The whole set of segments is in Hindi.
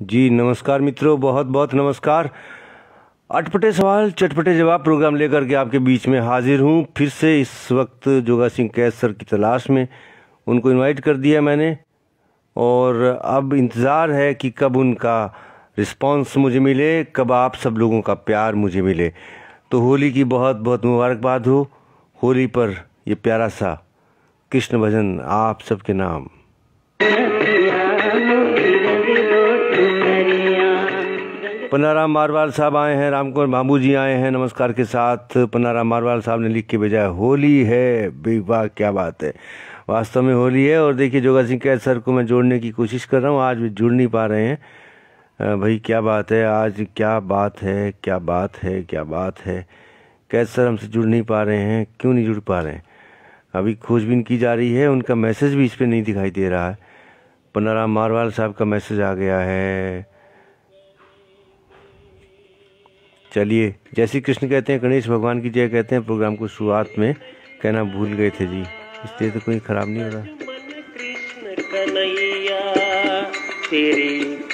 जी, नमस्कार मित्रों बहुत बहुत नमस्कार। अटपटे सवाल, चटपटे जवाब प्रोग्राम लेकर के आपके बीच में हाजिर हूँ। फिर से इस वक्त जोगा सिंह कैद सर की तलाश में उनको इनवाइट कर दिया मैंने। और अब इंतज़ार है कि कब उनका रिस्पांस मुझे मिले, कब आप सब लोगों का प्यार मुझे मिले। तो होली की बहुत बहुत मुबारकबाद हो। होली पर ये प्यारा सा कृष्ण भजन, आप सबके नाम। पन्नाराम मारवाल साहब आए हैं, रामकुमार बाबू जी आए हैं, नमस्कार के साथ। पन्नाराम मारवाल साहब ने लिख के भेजा है, होली है वाह, क्या बात है। वास्तव में होली है और देखिए, जोगा सिंह कैद सर को मैं जोड़ने की कोशिश कर रहा हूँ, आज भी जुड़ नहीं पा रहे हैं। भाई, क्या बात है, आज क्या बात है, क्या बात है, क्या बात है। कैद सर हमसे जुड़ नहीं पा रहे हैं, क्यों नहीं जुड़ पा रहे हैं? अभी खोजबीन की जा रही है, उनका मैसेज भी इस पर नहीं दिखाई दे रहा है। पन्नाराम मारवाल साहब का मैसेज आ गया है चलिए। जैसे कृष्ण कहते हैं गणेश भगवान की जय कहते हैं प्रोग्राम को शुरुआत में कहना भूल गए थे जी। इसलिए तो कोई खराब नहीं हो रहा।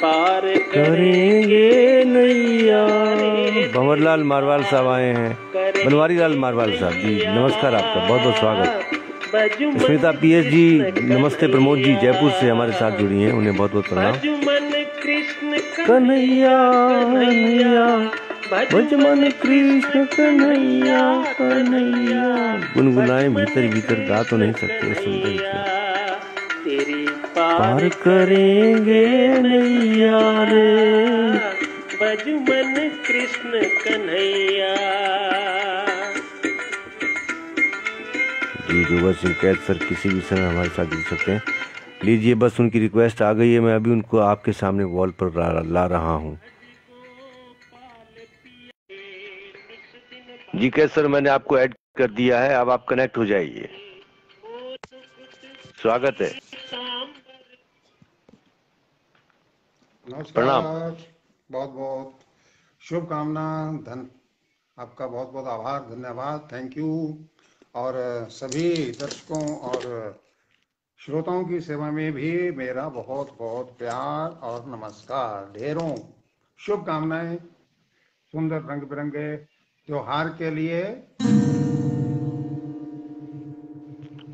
पार करेंगे नैया। भंवरलाल मारवाल साहब आए हैं। बनवारी लाल मारवाल साहब जी नमस्कार आपका बहुत बहुत स्वागत। स्मिता पीएस जी नमस्ते प्रमोद जी जयपुर से हमारे साथ जुड़ी हैं उन्हें बहुत बहुत प्रणाम। कन्हैया। भजमन कृष्ण कन्हैया कन्हैया। गुनगुनाए भीतर भीतर गा तो नहीं सकते सुंदर से तेरी पार करेंगे नैया रे। बजुमन कृष्ण कन्हैया। जी जोगा सिंह कैद सर किसी भी समय हमारे साथ जुड़ सकते हैं। लीजिए बस उनकी रिक्वेस्ट आ गई है मैं अभी उनको आपके सामने वॉल पर ला, ला रहा हूँ। जी कैद सर मैंने आपको ऐड कर दिया है अब आप कनेक्ट हो जाइए। स्वागत है। प्रणाम। बहुत बहुत शुभकामना धन आपका बहुत बहुत आभार धन्यवाद थैंक यू और सभी दर्शकों और श्रोताओं की सेवा में भी मेरा बहुत बहुत प्यार और नमस्कार। ढेरों शुभकामनाएँ सुंदर रंग बिरंगे त्योहार के लिए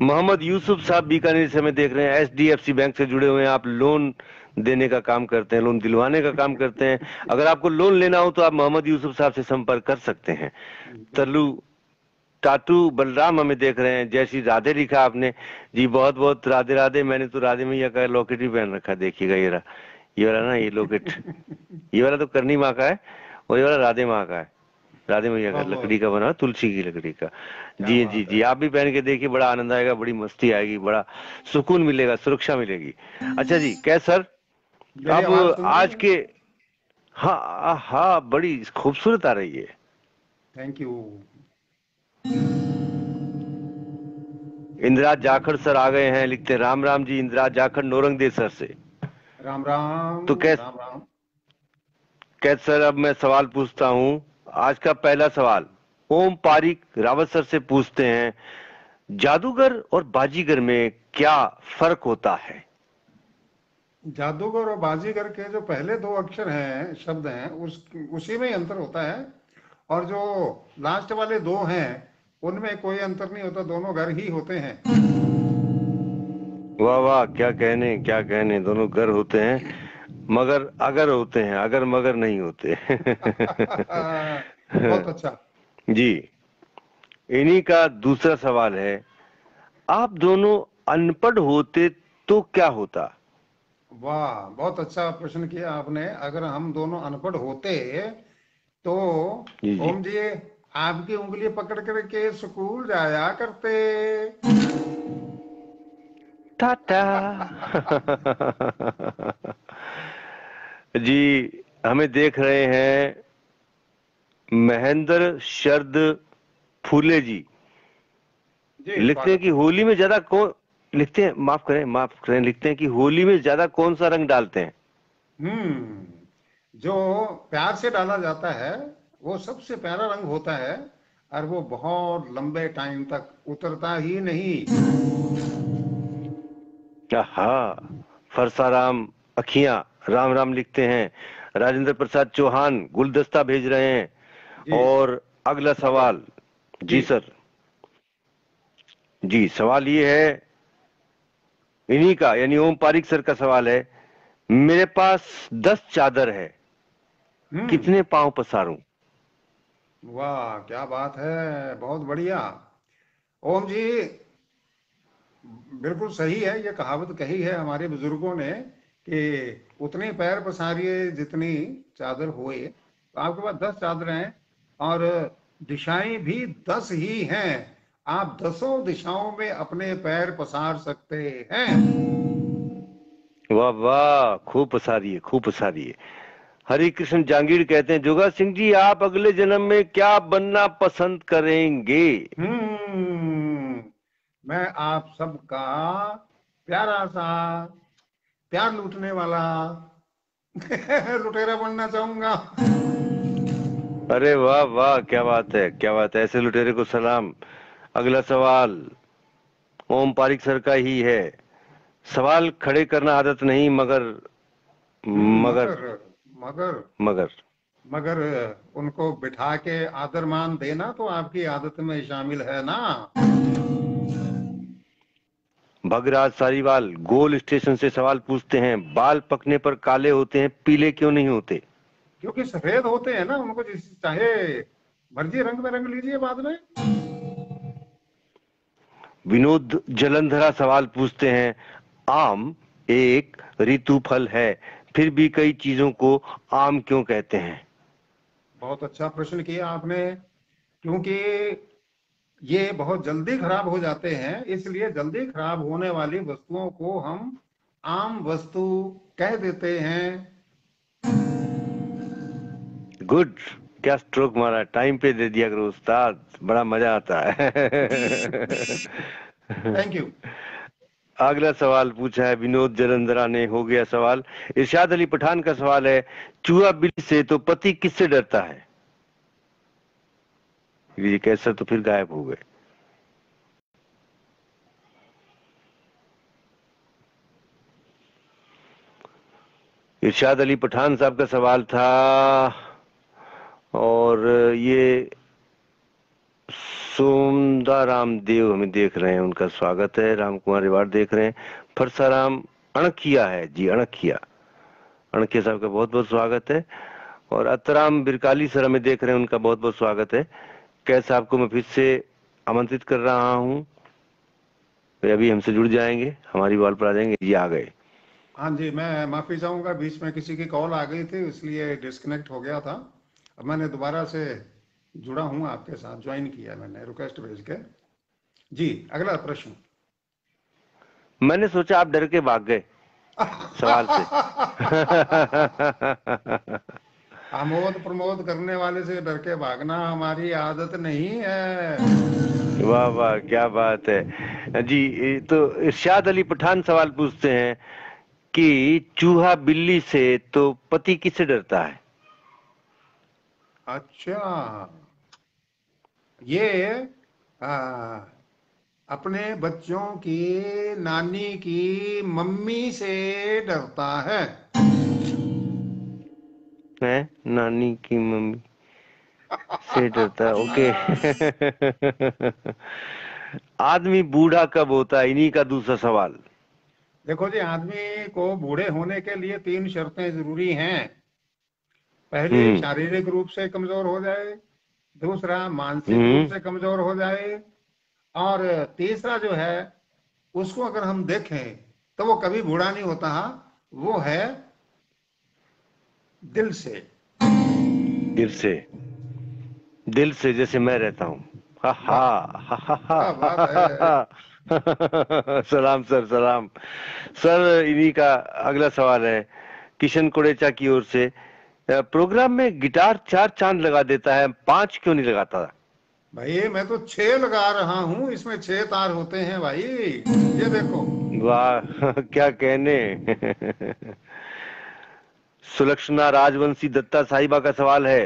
मोहम्मद यूसुफ साहब बीकानेर से हमें देख रहे हैं एच बैंक से जुड़े हुए हैं, आप लोन देने का काम करते हैं, लोन दिलवाने का काम करते हैं। अगर आपको लोन लेना हो तो आप मोहम्मद यूसुफ साहब से संपर्क कर सकते हैं। तल्लू टाटू बलराम हमें देख रहे हैं जैसी राधे लिखा आपने। जी, बहुत बहुत राधे राधे, मैंने तो राधे मैया का लॉकेट भी पहन रखा देखिएगा ये रहा। ये वाला ना, ये लॉकेट, ये वाला तो करनी माँ का है, और ये वाला राधे माँ का है। राधे मैया का बहुत बहुत। लकड़ी का बना तुलसी की लकड़ी का। जी जी जी। आप भी पहन के देखिए बड़ा आनंद आएगा बड़ी मस्ती आएगी बड़ा सुकून मिलेगा सुरक्षा मिलेगी। अच्छा जी क्या सर अब आज के हाँ हाँ बड़ी खूबसूरत आ रही है। Thank you Indira Jakhar sir आ गए हैं लिखते हैं, राम राम जी इंदिरा जाखड़ नौरंग दे सर से। राम राम तो कैस- कैद सर अब मैं सवाल पूछता हूँ आज का पहला सवाल ओम पारिक रावत सर से पूछते हैं जादूगर और बाजीगर में क्या फ़र्क होता है? जादूगर और बाजीगर के जो पहले दो अक्षर हैं शब्द हैं उस उसी में ही अंतर होता है। और जो लास्ट वाले दो हैं उनमें कोई अंतर नहीं होता दोनों घर ही होते हैं। वाह वाह क्या कहने क्या कहने दोनों घर होते हैं। मगर अगर होते हैं अगर मगर नहीं होते। बहुत अच्छा। जी। इन्हीं का दूसरा सवाल है आप दोनों अनपढ़ होते तो क्या होता? वाह बहुत अच्छा प्रश्न किया आपने। अगर हम दोनों अनपढ़ होते तो जी, जी। ओम जी आपकी उंगली पकड़ करके स्कूल जाया करते। टाटा। जी हमें देख रहे हैं महेंद्र शरद फूले जी। जी लिखते हैं कि होली में ज़्यादा कौन लिखते हैं माफ़ करें माफ़ करें लिखते हैं कि होली में ज़्यादा कौन सा रंग डालते हैं? हम्म जो प्यार से डाला जाता है वो सबसे प्यारा रंग होता है और वो बहुत लंबे टाइम तक उतरता ही नहीं। हाँ फरसाराम अखियाँ। राम राम लिखते हैं। राजेंद्र प्रसाद चौहान गुलदस्ता भेज रहे हैं। और अगला सवाल। जी जी। सर। जी सवाल ये है इन्हीं का यानी ओम पारिक सर का सवाल है मेरे पास दस चादर है। हम्म, कितने पाँव पसारूं? वाह क्या बात है बहुत बढ़िया। ओम जी बिल्कुल सही है ये कहावत कही है हमारे बुज़ुर्गों ने कि उतने पैर पसारिए जितनी चादर होए। तो आपके पास दस चादरें हैं और दिशाएँ भी दस ही हैं। आप दसों दिशाओं में अपने पैर पसार सकते हैं। वाह वाह खूब पसारिए खूब पसारिए। हरि कृष्ण जांगीर कहते हैं जोगा सिंह जी आप अगले जन्म में क्या बनना पसंद करेंगे? हम्म मैं आप सबका प्यारा सा प्यार लूटने वाला। लुटेरा बनना चाहूँगा। अरे वाह वाह क्या बात है क्या बात है ऐसे लुटेरे को सलाम। अगला सवाल ओम पारिक सर का ही है। सवाल खड़े करना आदत नहीं मगर मगर मगर मगर मगर। उनको बिठा के आदर मान देना तो आपकी आदत में शामिल है ना। भगराज सारीवाल गोल स्टेशन से सवाल पूछते हैं बाल पकने पर काले होते हैं पीले क्यों नहीं होते? क्योंकि सफ़ेद होते हैं ना उनको जिस चाहे मर्ज़ी रंग में रंग लीजिए बाद में। विनोद जलंधरा सवाल पूछते हैं आम एक ऋतु फल है फिर भी कई चीज़ों को आम क्यों कहते हैं? बहुत अच्छा प्रश्न किया आपने क्योंकि ये बहुत जल्दी खराब हो जाते हैं इसलिए जल्दी खराब होने वाली वस्तुओं को हम आम वस्तु कह देते हैं। गुड क्या स्ट्रोक मारा? टाइम पे दे दिया करो उस्ताद बड़ा मज़ा आता है। थैंक यू अगला सवाल पूछा है विनोद जलंधरा ने हो गया सवाल। इरशाद अली पठान का सवाल है चूहा बिल्ली से तो पति किससे डरता है? ये कैसा तो फिर गायब हो गए। इरशाद अली पठान साहब का सवाल था, और ये सोमदा राम देव हमें देख रहे हैं, उनका स्वागत है, राम कुमार रिवाड़ देख रहे हैं। फरसाराम अणखिया है, जी अणखिया। अणखिया साहब का बहुत बहुत स्वागत है, और अतराम बिरकाली सर हमें देख रहे हैं, उनका बहुत बहुत स्वागत है। कैस साहब को मैं फिर से आमंत्रित कर रहा हूँ? वे अभी हमसे जुड़ जाएँगे हमारी वॉल पर आ जाएँगे ये आ गए। हाँ जी मैं माफ़ी चाहूँगा बीच में किसी की कॉल आ गई थी इसलिए डिस्कनेक्ट हो गया था। अब मैंने दोबारा से जुड़ा हूँ आपके साथ ज्वाइन किया मैंने रिक्वेस्ट भेज के। जी अगला प्रश्न। मैंने सोचा आप डर के भाग गए सवाल से। आमोद प्रमोद करने वाले से डर के भागना हमारी आदत नहीं है। वाह वाह क्या बात है। जी तो इरशाद अली पठान सवाल पूछते हैं कि चूहा बिल्ली से तो पति किससे डरता है? अच्छा ये आ, अपने बच्चों की नानी की मम्मी से डरता है। हैं नानी की मम्मी। से डरता है ओके आदमी बूढ़ा कब होता है? इन्हीं का दूसरा सवाल। देखो जी आदमी को बूढ़े होने के लिए तीन शर्तें ज़रूरी हैं। पहली हम्म। शारीरिक रूप से कमज़ोर हो जाए। दूसरा मानसिक हम्म। रूप से कमज़ोर हो जाए। और तीसरा जो है उसको अगर हम देखें तो वो कभी बूढ़ा नहीं होता वो है दिल से। दिल से। दिल से जैसे मैं रहता हूँ। हा हा हा हा हा सलाम सर सलाम। सर इन्हीं का अगला सवाल है किशन कोड़ेचा की ओर से प्रोग्राम में गिटार चार चाँद लगा देता है पाँच क्यों नहीं लगाता? भाई मैं तो छह लगा रहा हूँ इसमें छह तार होते हैं भाई। ये देखो। वाह क्या कहने। सुलक्षणा राजवंशी दत्ता साहिबा का सवाल है,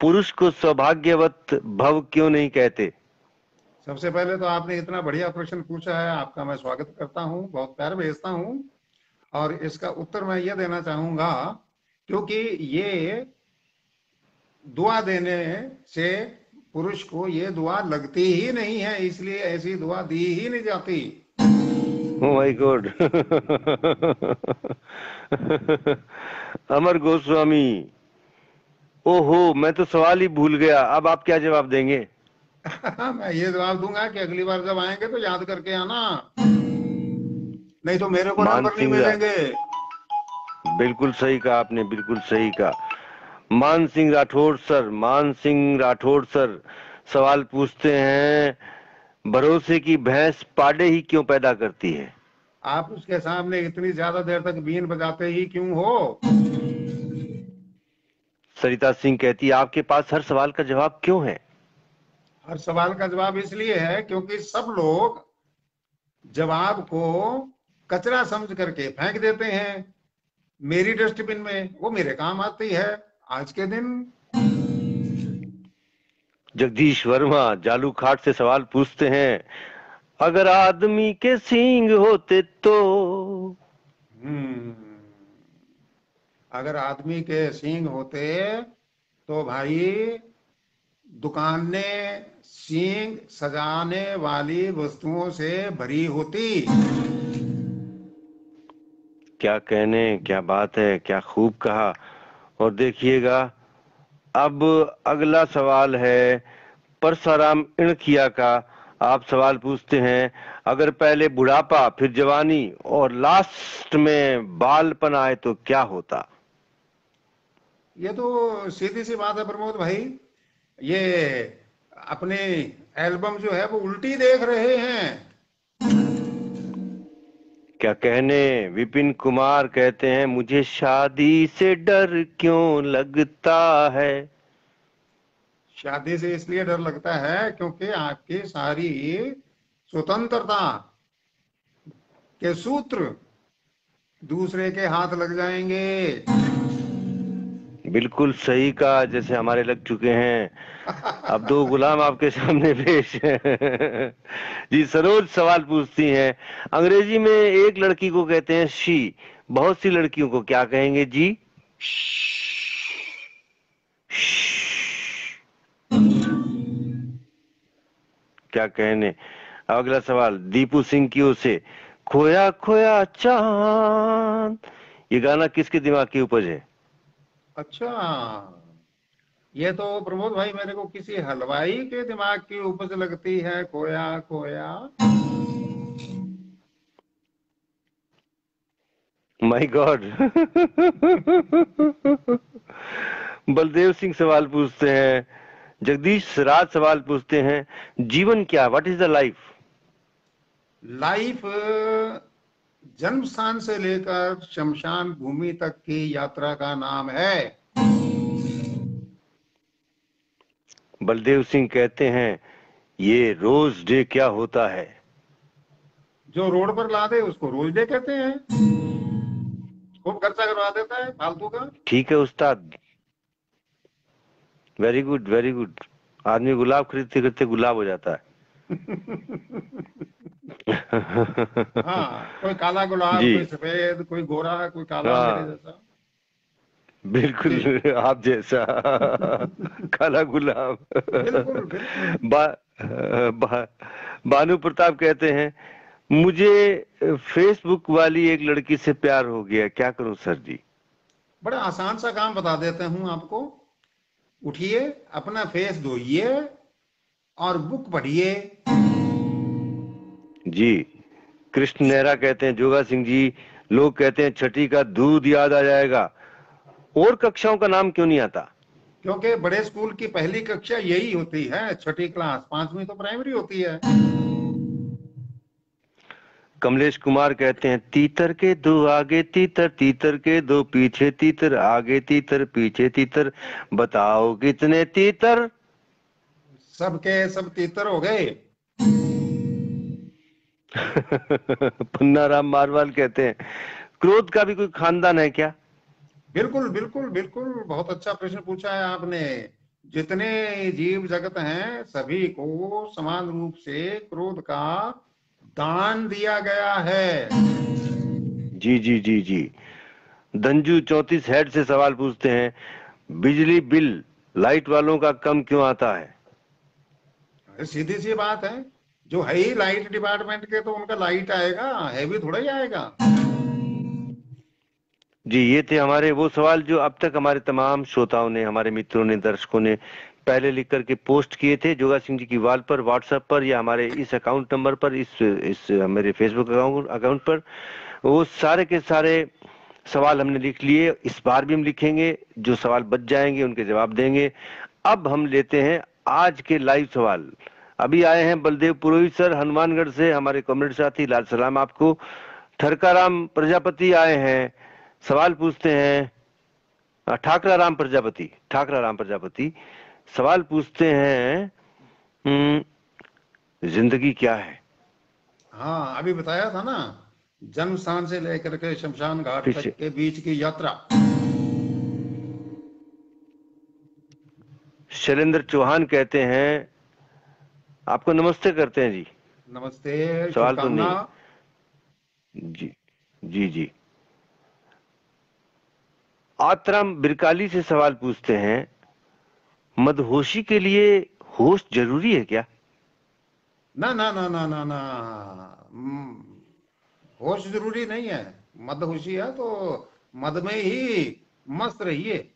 पुरुष को सौभाग्यवत भव क्यों नहीं कहते? सबसे पहले तो आपने इतना बढ़िया प्रश्न पूछा है, आपका मैं स्वागत करता हूँ, बहुत प्यार भेजता हूँ। और इसका उत्तर मैं ये देना चाहूँगा, क्योंकि ये दुआ देने से पुरुष को ये दुआ लगती ही नहीं है, इसलिए ऐसी दुआ दी ही नहीं जाती। Oh my God Amar Goswami ओहो मैं तो सवाल ही भूल गया। अब आप क्या जवाब देंगे? मैं ये जवाब दूँगा कि अगली बार जब आएँगे तो याद करके आना। नहीं तो मेरे को नंबर नहीं मिलेंगे। बिल्कुल सही कहा आपने बिल्कुल सही कहा। मान सिंह राठौड़ सर मान सिंह राठौड़ सर सवाल पूछते हैं भरोसे की भैंस पाडे ही क्यों पैदा करती है? आप उसके सामने इतनी ज़्यादा देर तक बीन बजाते ही क्यों हो? सरिता सिंह कहती है आपके पास हर सवाल का जवाब क्यों है? हर सवाल का जवाब इसलिए है क्योंकि सब लोग जवाब को कचरा समझ करके फेंक देते हैं। मेरी डस्टबिन में वो मेरे काम आती है। आज के दिन जगदीश वर्मा जालू खाट से सवाल पूछते हैं अगर आदमी के सींग होते तो? हम्म, अगर आदमी के सींग होते तो भाई दुकानें सींग सजाने वाली वस्तुओं से भरी होती। क्या कहने क्या बात है क्या खूब कहा। और देखिएगा अब अगला सवाल है, परसाराम इणखिया का। आप सवाल पूछते हैं, अगर पहले बुढ़ापा, फिर जवानी, और लास्ट में बालपन आए तो क्या होता? ये तो सीधी सी बात है प्रमोद भाई। ये अपने एल्बम जो है वो उल्टी देख रहे हैं। क्या कहने? विपिन कुमार कहते हैं, मुझे शादी से डर क्यों लगता है? शादी से इसलिए डर लगता है क्योंकि आपकी सारी स्वतंत्रता के सूत्र दूसरे के हाथ लग जाएँगे। बिल्कुल सही कहा, जैसे हमारे लग चुके हैं। अब दो गुलाम आपके सामने पेश हैं। जी, सरोज सवाल पूछती हैं। अंग्रेज़ी में एक लड़की को कहते हैं शी। बहुत सी लड़कियों को क्या कहेंगे जी? क्या कहने? अगला सवाल, दीपू सिंह की ओर से। खोया खोया चाँद। ये गाना किसके दिमाग की उपज है? अच्छा। ये तो प्रमोद भाई मेरे को किसी हलवाई के दिमाग की उपज लगती है। खोया खोया। माय गॉड बलदेव सिंह सवाल पूछते हैं जगदीश राज सवाल पूछते हैं जीवन क्या what is the life life जन्म स्थान से लेकर शमशान भूमि तक की यात्रा का नाम है। बलदेव सिंह कहते हैं ये रोज डे क्या होता है? जो रोड पर ला दे उसको रोज डे कहते हैं। खूब खर्चा करवा देता है फालतू का। ठीक है उस्ताद। वेरी गुड वेरी गुड आदमी गुलाब खरीदते खरीदते गुलाब हो जाता है। हाँ कोई काला गुलाब कोई सफ़ेद कोई गोरा कोई काला हाँ। जैसा। बिल्कुल आप जैसा। काला गुलाब। बिल्कुल बिल्कुल। बा, बा, भानु प्रताप कहते हैं मुझे फेसबुक वाली एक लड़की से प्यार हो गया क्या करूँ सर जी? बड़ा आसान सा काम बता देता हूँ आपको। उठिए अपना फेस धोइए और बुक पढ़िए। जी कृष्ण नेहरा कहते हैं जोगा सिंह जी लोग कहते हैं छठी का दूध याद आ जाएगा। और कक्षाओं का नाम क्यों नहीं आता? क्योंकि बड़े स्कूल की पहली कक्षा यही होती है छठी क्लास पांचवी तो प्राइमरी होती है। कमलेश कुमार कहते हैं तीतर के दो आगे तीतर तीतर के दो पीछे तीतर आगे तीतर पीछे तीतर बताओ कितने तीतर? सबके सब तीतर हो गए। पन्ना राम मारवाल कहते हैं क्रोध का भी कोई खानदान है क्या? बिल्कुल बिल्कुल बिल्कुल बहुत अच्छा प्रश्न पूछा है आपने। जितने जीव जगत हैं सभी को समान रूप से क्रोध का दान दिया गया है। जी जी जी जी। दंजू चौतीस हेड से सवाल पूछते हैं बिजली बिल लाइट वालों का कम क्यों आता है? सीधी सी बात है। जो है ही लाइट डिपार्टमेंट के तो उनका लाइट आएगा हैवी थोड़ा ही आएगा। जी, ये थे हमारे वो सवाल जो अब तक हमारे तमाम श्रोताओं ने, हमारे मित्रों ने, दर्शकों ने पहले लिख करके पोस्ट किए थे। जोगा सिंह जी की वाल पर व्हाट्सएप पर या हमारे इस अकाउंट नंबर पर, इस इस, मेरे फेसबुक अकाउंट अकाउंट पर, वो सारे के सारे सवाल हमने लिख लिए। इस बार भी हम लिखेंगे। जो सवाल बच जाएँगे, उनके जवाब देंगे। अब हम लेते हैं आज के लाइव सवाल। अभी आए हैं बलदेव पुरोहित सर हनुमानगढ़ से हमारे कॉमरेड साथी लाल सलाम आपको। ठरकाराम प्रजापति आए हैं। सवाल पूछते हैं ठाकरा राम प्रजापति ठाकरा राम प्रजापति। सवाल पूछते हैं हम्म, ज़िंदगी क्या है? हाँ अभी बताया था ना जन्म स्थान से लेकर के शमशान घाट तक के बीच की यात्रा। शैलेंद्र चौहान कहते हैं आपको नमस्ते करते हैं जी। नमस्ते सवाल तो शुभकामना। जी जी जी। आतराम बिरकाली से सवाल पूछते हैं मदहोशी के लिए होश ज़रूरी है क्या? ना ना ना ना ना ना। हम्म, होश ज़रूरी नहीं है। मदहोशी है तो मद में ही मस्त रहिए।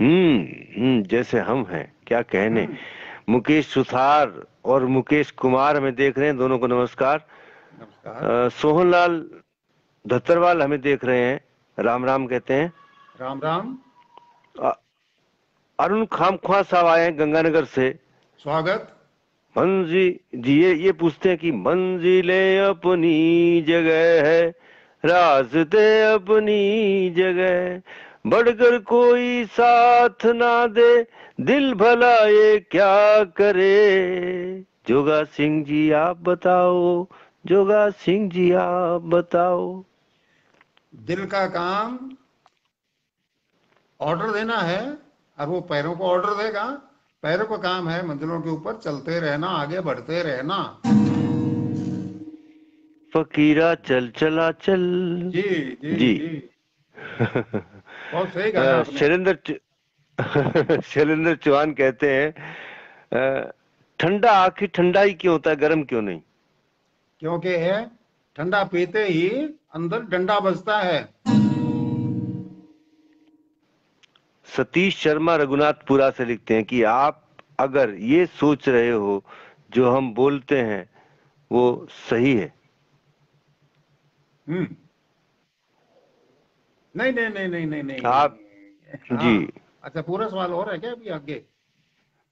हम्म जैसे हम हैं क्या कहने? मुकेश सुथार और मुकेश कुमार हमें देख रहे हैं दोनों को नमस्कार। नमस्कार। सोहनलाल धत्तरवाल हमें देख रहे हैं राम राम कहते हैं। राम राम। अरुण खामख्वा साहब आए हैं गंगानगर से। स्वागत। मंजी जी ये ये पूछते हैं कि मंजिले अपनी जगह है रास्ते अपनी जगह बढ़कर कोई साथ ना दे दिल भला ये क्या करे? जोगा सिंह जी आप बताओ जोगा सिंह जी आप बताओ। दिल का काम ऑर्डर देना है और वो पैरों को ऑर्डर देगा। पैरों का काम है मंजिलों के ऊपर चलते रहना आगे बढ़ते रहना। फकीरा चल चला चल। जी जी जी। जी। बहुत सही कहा शैलेंद्र शैलेंद्र चौहान कहते हैं ठंडा आखिर ठंडा ही क्यों होता है गर्म क्यों नहीं? क्योंकि है ठंडा पीते ही अंदर डंडा बजता है। सतीश शर्मा रघुनाथपुरा से लिखते हैं कि आप अगर ये सोच रहे हो जो हम बोलते हैं वो सही है। हम्म। नहीं नहीं नहीं नहीं नहीं नहीं आप- हाँ। जी। अच्छा पूरा सवाल और है क्या अभी आगे?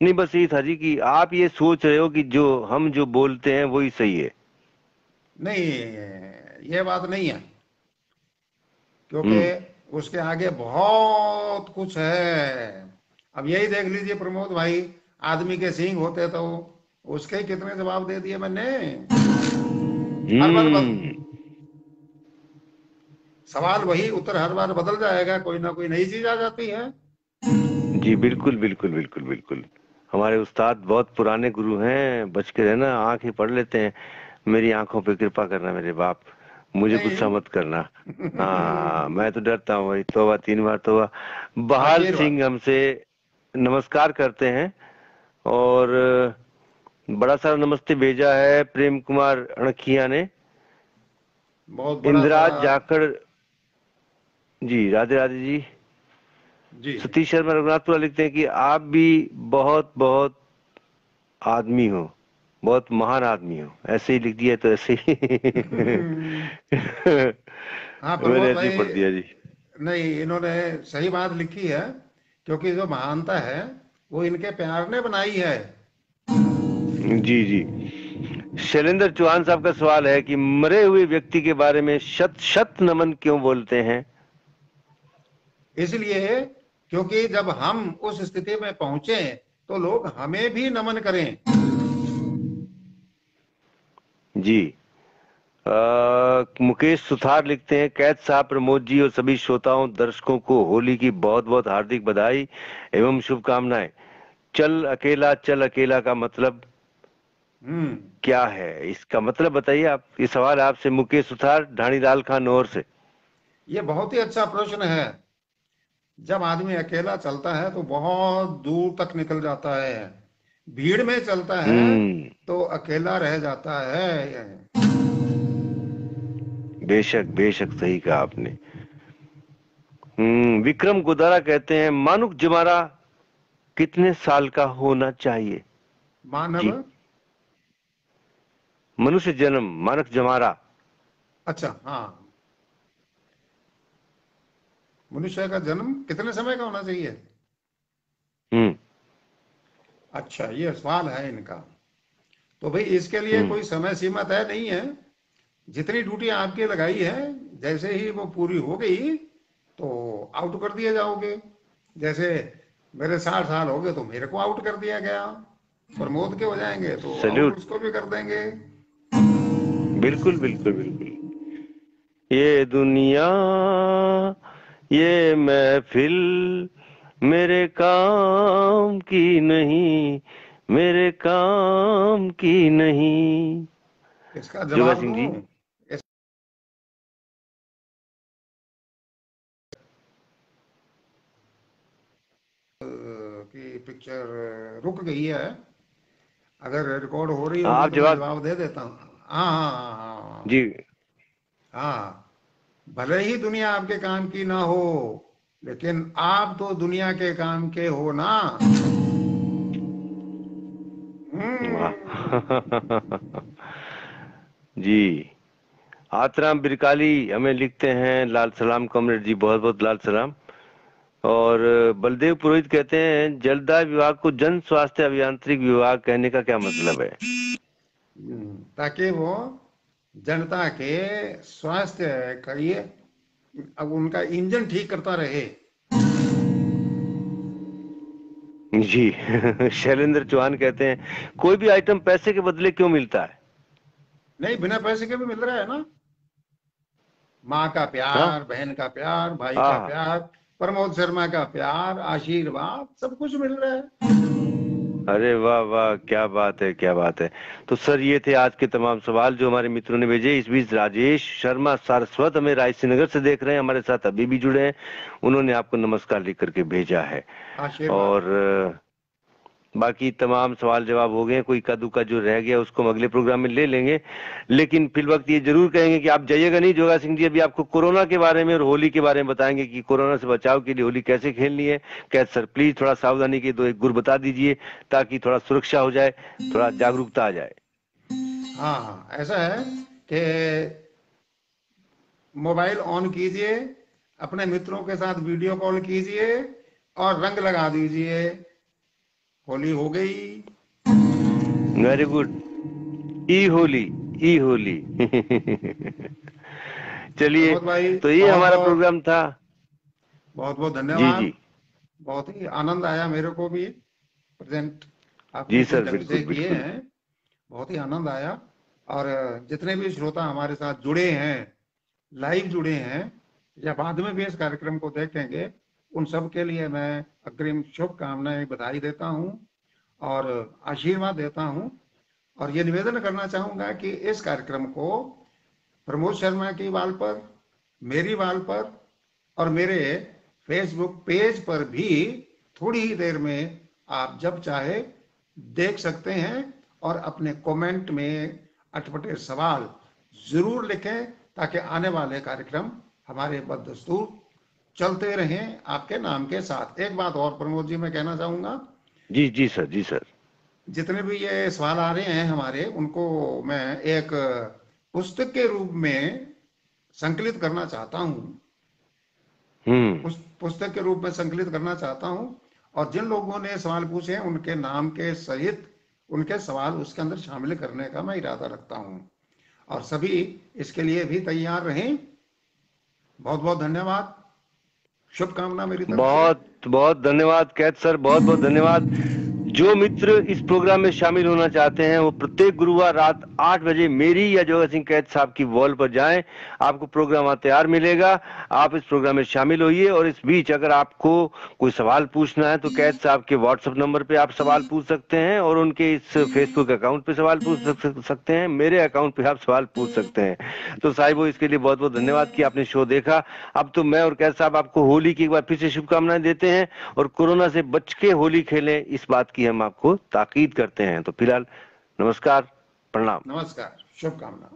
नहीं बस ये था जी कि आप ये सोच रहे हो कि जो हम जो बोलते हैं वही सही है। नहीं ये बात नहीं है। क्योंकि उसके आगे बहुत कुछ है। अब यही देख लीजिए प्रमोद भाई आदमी के सींग होते तो उसके कितने जवाब दे दिए मैंने। सवाल वही उत्तर हर बार बदल जाएगा कोई ना कोई नई चीज़ आ जाती है। जी बिल्कुल बिल्कुल बिल्कुल बिल्कुल। हमारे उस्ताद बहुत पुराने गुरु हैं बच के रहना आँख ही पढ़ लेते हैं। मेरी आँखों पे कृपा करना मेरे बाप। मुझे। गुस्सा मत करना। हाँ मैं तो डरता हूँ भाई। तोबा तीन बार तोबा। बहाल सिंह हमसे नमस्कार करते हैं। और बड़ा सारा नमस्ते भेजा है प्रेम कुमार अणखिया ने। बहुत इंदिराज जाखड़ जी राधे राधे जी। जी। सतीश शर्मा रघुनाथपुरा लिखते हैं कि आप भी बहुत बहुत आदमी हो। बहुत महान आदमी हो। ऐसे ही लिख दिया तो ऐसे ही। हाँ मैंने ऐसे ही पढ़ दिया जी। नहीं इन्होंने सही बात लिखी है क्योंकि जो महानता है वो इनके प्यार ने बनाई है। जी जी। शैलेंद्र चौहान साहब का सवाल है कि मरे हुए व्यक्ति के बारे में शत शत नमन क्यों बोलते हैं? इसलिए क्योंकि जब हम उस स्थिति में पहुँचे तो लोग हमें भी नमन करें। जी। आ, मुकेश सुथार लिखते हैं कैद साहब प्रमोद जी और सभी श्रोताओं दर्शकों को होली की बहुत बहुत हार्दिक बधाई एवं शुभकामनाएँ। चल अकेला चल अकेला का मतलब हम्म। क्या है? इसका मतलब बताइए आप ये सवाल आपसे मुकेश सुथार ढाणीलाल खान नौर से। ये बहुत ही अच्छा प्रश्न है। जब आदमी अकेला चलता है तो बहुत दूर तक निकल जाता है। भीड़ में चलता है हम्म। तो अकेला रह जाता है। बेशक बेशक सही कहा आपने। हम्म विक्रम गोदारा कहते हैं मानुक जमारा कितने साल का होना चाहिए? मानव? मनुष्य जन्म मानक जमारा। अच्छा हाँ। मनुष्य का जन्म कितने समय का होना चाहिए? हम्म। अच्छा ये सवाल है इनका। तो भाई इसके लिए हम्म। कोई समय सीमा तय नहीं है। जितनी ड्यूटी आपकी लगाई है जैसे ही वो पूरी हो गई तो आउट कर दिए जाओगे। जैसे मेरे साठ साल हो गए तो मेरे को आउट कर दिया गया। प्रमोद के हो जाएँगे तो उसको भी कर देंगे। बिल्कुल बिल्कुल बिल्कुल। ये दुनिया ये महफिल मेरे काम की नहीं मेरे काम की नहीं। इसका जवाब सिंह जी। इस- की पिक्चर रुक गई है। अगर रिकॉर्ड हो रही हो आप तो जवाब- जवाब दे देता हूँ हाँ हाँ हाँ हाँ। जी। हाँ। भले ही दुनिया आपके काम की ना हो लेकिन आप तो दुनिया के काम के हो ना। हम्म, जी। आतराम बिरकाली हमें लिखते हैं लाल सलाम कॉमरेड जी बहुत बहुत लाल सलाम। और बलदेव पुरोहित कहते हैं जलदाय विभाग को जन स्वास्थ्य अभियांत्रिक विभाग कहने का क्या मतलब है? ताकि वो जनता के स्वास्थ्य का ये अब उनका इंजन ठीक करता रहे जी शैलेंद्र चौहान कहते हैं कोई भी आइटम पैसे के बदले क्यों मिलता है नहीं बिना पैसे के भी मिल रहा है ना माँ का प्यार हाँ। बहन का प्यार भाई का हाँ। प्यार प्रमोद शर्मा का प्यार आशीर्वाद सब कुछ मिल रहा है अरे वाह वाह क्या बात है क्या बात है। तो सर ये थे आज के तमाम सवाल जो हमारे मित्रों ने भेजे। इस बीच राजेश शर्मा सारस्वत हमें रायसीनगर से देख रहे हैं हमारे साथ अभी भी जुड़े हैं। उन्होंने आपको नमस्कार लिख करके भेजा है। और बाकी तमाम सवाल जवाब हो गए, कोई कदू का जो रह गया उसको हम अगले प्रोग्राम में ले लेंगे। लेकिन फिर वक्त ये ज़रूर कहेंगे कि आप जाइएगा नहीं, जोगा सिंह जी, अभी आपको कोरोना के बारे में और होली के बारे में बताएँगे कि कोरोना से बचाव के लिए होली कैसे खेलनी है। क्या सर प्लीज़ थोड़ा सावधानी के दो एक गुर बता दीजिए, ताकि थोड़ा सुरक्षा हो जाए, थोड़ा जागरूकता आ जाए। हाँ ऐसा है कि मोबाइल ऑन कीजिए, अपने मित्रों के साथ वीडियो कॉल कीजिए और रंग लगा दीजिए। होली हो गई। वेरी गुड ई होली ई होली। चलिए तो ये हमारा प्रोग्राम था। बहुत बहुत धन्यवाद। जी। जी बहुत ही आनंद आया मेरे को भी। प्रेजेंट आप जी सर, बिल्कुल, किए। हैं बहुत ही आनंद आया। और जितने भी श्रोता हमारे साथ जुड़े हैं लाइव जुड़े हैं या बाद में भी इस कार्यक्रम को देखेंगे उन सब के लिए मैं अग्रिम शुभकामनाएँ बधाई देता हूँ और आशीर्वाद देता हूँ। और ये निवेदन करना चाहूँगा कि इस कार्यक्रम को प्रमोद शर्मा की वाल पर, मेरी वाल पर और मेरे फेसबुक पेज पर भी थोड़ी ही देर में आप जब चाहे देख सकते हैं और अपने कमेंट में अटपटे सवाल ज़रूर लिखें ताकि आने वाले कार्यक्रम हमारे बदस्तूर चलते रहें आपके नाम के साथ। एक बात और प्रमोद जी मैं कहना चाहूँगा। जी जी सर जी सर। जितने भी ये सवाल आ रहे हैं हमारे उनको मैं एक पुस्तक के रूप में संकलित करना चाहता हूँ। हम्म। पुस्तक के रूप में संकलित करना चाहता हूँ। और जिन लोगों ने सवाल पूछे हैं उनके नाम के सहित उनके सवाल उसके अंदर शामिल करने का मैं इरादा रखता हूँ। और सभी इसके लिए भी तैयार रहें। बहुत बहुत धन्यवाद। शुभकामना मेरी बहुत बहुत धन्यवाद कैद सर बहुत बहुत धन्यवाद। जो मित्र इस प्रोग्राम में शामिल होना चाहते हैं, वो प्रत्येक गुरुवार रात आठ बजे मेरी या जोगा सिंह कैद साहब की वॉल पर जाएँ। आपको प्रोग्राम तैयार मिलेगा। आप इस प्रोग्राम में शामिल होइए और इस बीच अगर आपको कोई सवाल पूछना है तो कैद साहब के व्हाट्सएप नंबर पे आप सवाल पूछ सकते हैं और उनके इस फेसबुक अकाउंट पे सवाल पूछ सकते हैं। मेरे अकाउंट पे आप सवाल पूछ सकते हैं। तो साहिबो इसके लिए बहुत बहुत धन्यवाद कि आपने शो देखा। अब तो मैं और कैद साहब आपको होली की एक बार फिर से शुभकामनाएँ देते हैं और कोरोना से बच के होली खेलें इस बात की। हम आपको ताकीद करते हैं। तो फ़िलहाल नमस्कार प्रणाम। नमस्कार शुभकामना